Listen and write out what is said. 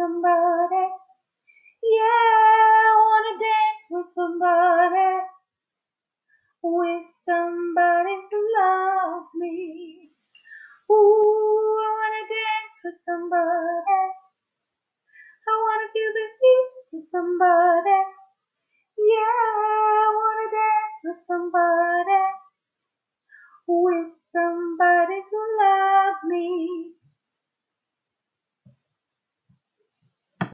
somebody. Yeah, I wanna dance with somebody. With somebody to love me. Ooh, I wanna dance with somebody. I wanna feel the heat with somebody. Yeah, I wanna dance with somebody. With